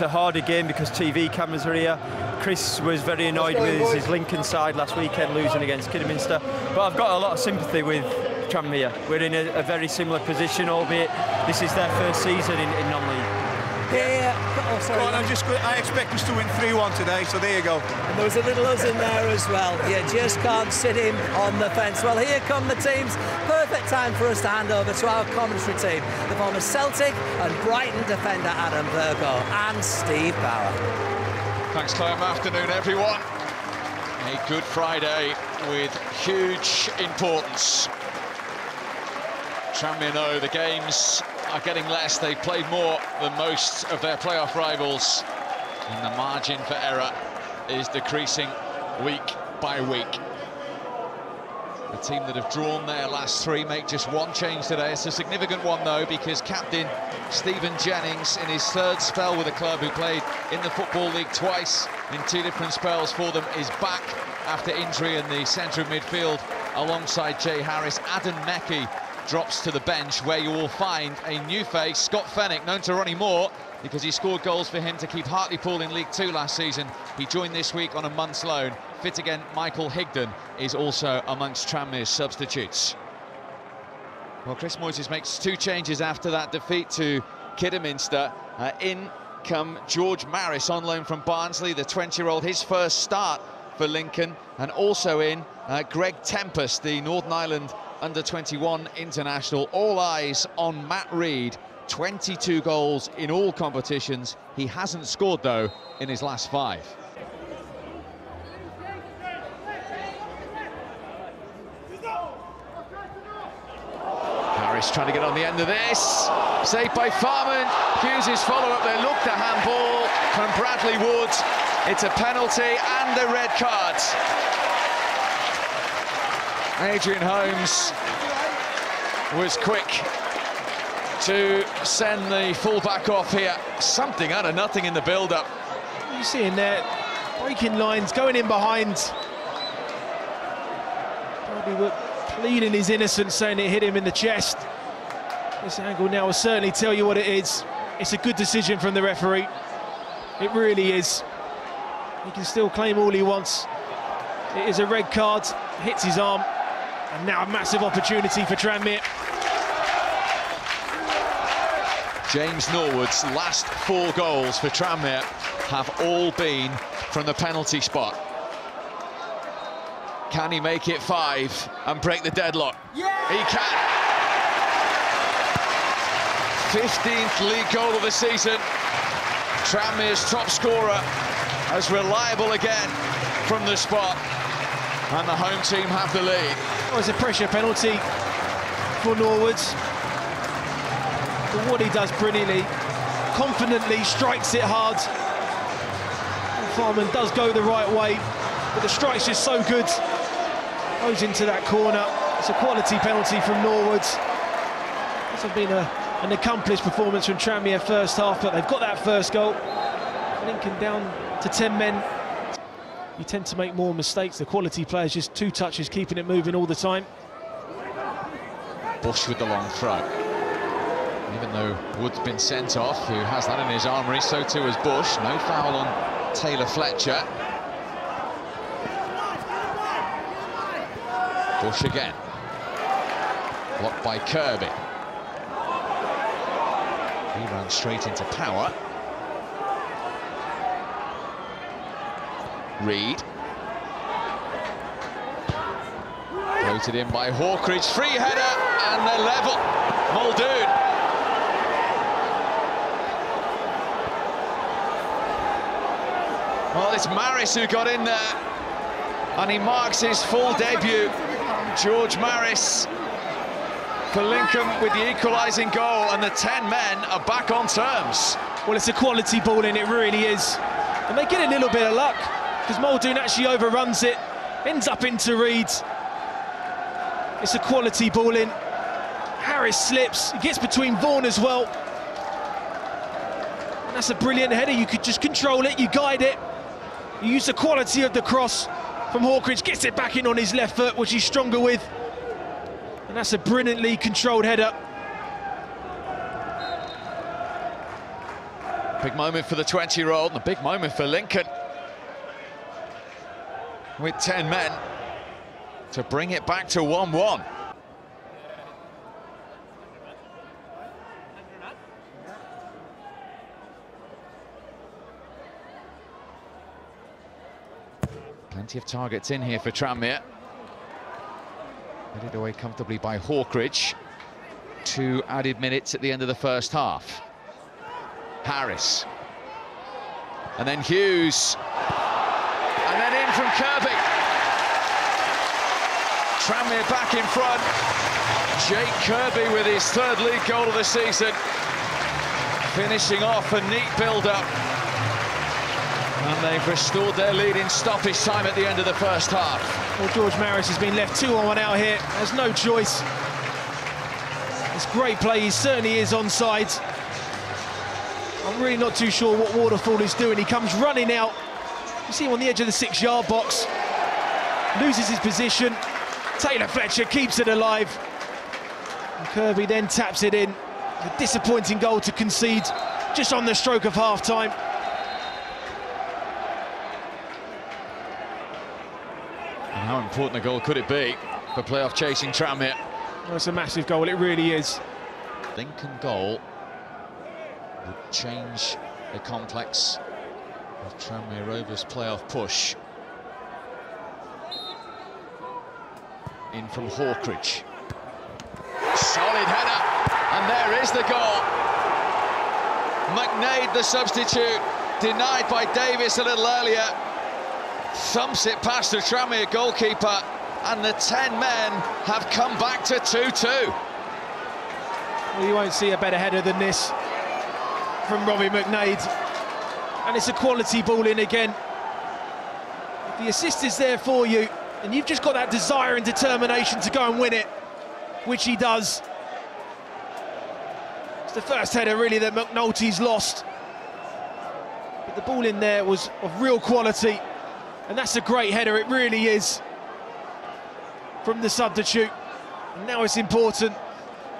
it's a harder game because TV cameras are here. Chris was very annoyed with his Lincoln side last weekend losing against Kidderminster. But I've got a lot of sympathy with Tranmere. We're in a, a very similar position, albeit this is their first season in, in non-league. Yeah, oh, sorry. Well, I'm just, I expect us to win 3-1 today, so there you go. And there was a little us in there as well. You just can't sit him on the fence. Well, here come the teams. Perfect time for us to hand over to our commentary team. The former Celtic and Brighton defender Adam Virgo and Steve Bower. Thanks, Clem. Afternoon, everyone. A Good Friday with huge importance. Tranmere know the games are getting less. They played more than most of their playoff rivals. And the margin for error is decreasing week by week. The team that have drawn their last three make just one change today. It's a significant one, though, because captain Stephen Jennings, in his third spell with the club, who played in the Football League twice in two different spells for them, is back after injury in the centre of midfield alongside Jay Harris. Adam Mekki drops to the bench where you will find a new face, Scott Fenwick, known to Ronnie Moore because he scored goals for him to keep Hartlepool in League Two last season. He joined this week on a month's loan. Fit again, Michael Higdon is also amongst Tranmere's substitutes. Well, Chris Moyses makes two changes after that defeat to Kidderminster. Uh, in come George Maris on loan from Barnsley, the 20-year-old, his first start for Lincoln, and also in uh, Greg Tempest, the Northern Ireland under-21 international. All eyes on Matt Rhead. 22 goals in all competitions. He hasn't scored, though, in his last five. Harris trying to get on the end of this. Saved by Farman. Hughes' follow-up. They look the handball from Bradley Woods. It's a penalty and a red card. Adrian Holmes was quick to send the fullback off here. Something out of nothing in the build-up. You see in there, breaking lines, going in behind. Probably were pleading his innocence, saying it hit him in the chest. This angle now will certainly tell you what it is. It's a good decision from the referee. It really is. He can still claim all he wants. It is a red card, hits his arm, and now a massive opportunity for Tranmere. James Norwood's last four goals for Tranmere have all been from the penalty spot. Can he make it five and break the deadlock? Yeah! He can! 15th league goal of the season. Tranmere's top scorer as reliable again from the spot. And the home team have the lead. It was a pressure penalty for Norwoods. But what he does brilliantly, confidently strikes it hard. Farman does go the right way, but the strike's just so good. Goes into that corner. It's a quality penalty from Norwoods. This has been a, an accomplished performance from Tranmere first half, but they've got that first goal. Lincoln down to 10 men. You tend to make more mistakes. The quality players just two touches, keeping it moving all the time. Bush with the long throw. Even though Wood's been sent off, who has that in his armoury, so too has Bush. No foul on Taylor Fletcher. Bush again. Blocked by Kirby. He ran straight into Power. Rhead. Floated in by Hawkridge. Free header and the level. Muldoon. Well, it's Maris who got in there. And he marks his full debut. George Maris for Lincoln with the equalising goal. And the 10 men are back on terms. Well, it's a quality ball in, it really is. And they get a little bit of luck because Muldoon actually overruns it, ends up into Rhead. It's a quality ball in. Harris slips, he gets between Vaughan as well. And that's a brilliant header, you could just control it, you guide it. You use the quality of the cross from Hawkridge, gets it back in on his left foot, which he's stronger with. And that's a brilliantly controlled header. Big moment for the 20-year-old and a big moment for Lincoln. With 10 men to bring it back to 1-1. Plenty of targets in here for Tranmere. Headed away comfortably by Hawkridge. Two added minutes at the end of the first half. Harris. And then Hughes. In from Kirby. Tranmere back in front. Jake Kirby with his third league goal of the season. Finishing off a neat build-up. And they've restored their lead in stoppage time at the end of the first half. Well, George Maris has been left two on one out here. There's no choice. It's great play. He certainly is onside. I'm really not too sure what Waterfall is doing. He comes running out. You see him on the edge of the six-yard box. Loses his position. Taylor Fletcher keeps it alive. And Kirby then taps it in. A disappointing goal to concede just on the stroke of half-time. And how important a goal could it be for playoff chasing Tranmere? Well, it's a massive goal, it really is. Lincoln goal would change the complex of Tranmere Rovers playoff push. In from Hawkridge. Solid header, and there is the goal. McDaid, the substitute, denied by Davies a little earlier. Thumps it past the Tranmere goalkeeper, and the 10 men have come back to 2-2. Well, you won't see a better header than this from Robbie McDaid. And it's a quality ball in again. The assist is there for you, and you've just got that desire and determination to go and win it, which he does. It's the first header, really, that McNulty's lost. But the ball in there was of real quality, and that's a great header, it really is, from the substitute. And now it's important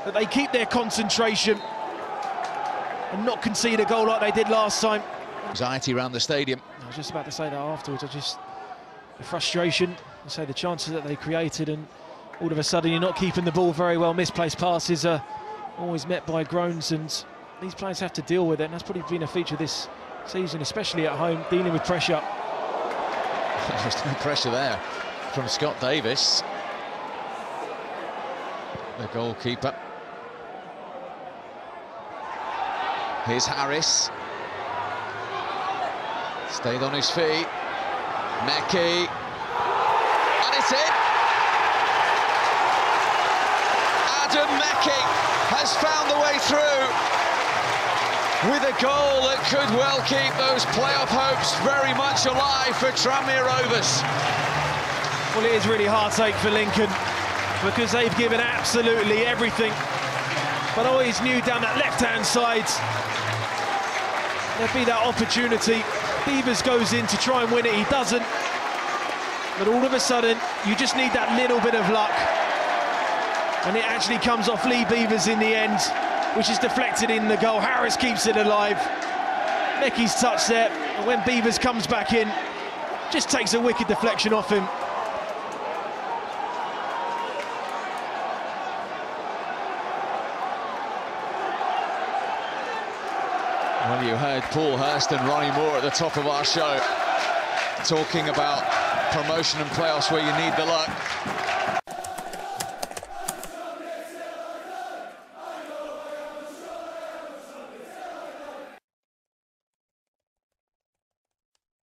that they keep their concentration and not concede a goal like they did last time. Anxiety around the stadium. I was just about to say that afterwards. I just the frustration, I say the chances that they created, and all of a sudden you're not keeping the ball very well. Misplaced passes are always met by groans, and these players have to deal with it. And that's probably been a feature this season, especially at home, dealing with pressure. There's no pressure there from Scott Davies, the goalkeeper. Here's Harris. Stayed on his feet. Mekki. And it's in. Adam Mekki has found the way through with a goal that could well keep those playoff hopes very much alive for Tranmere Rovers. Well, it is really heartache for Lincoln because they've given absolutely everything. But I always knew down that left-hand side there'd be that opportunity. Beevers goes in to try and win it, he doesn't. But all of a sudden, you just need that little bit of luck. And it actually comes off Lee Beevers in the end, which is deflected in the goal. Harris keeps it alive. Mekki's touch there, and when Beavers comes back in, just takes a wicked deflection off him. Well, you heard Paul Hurst and Ronnie Moore at the top of our show talking about promotion and playoffs where you need the luck.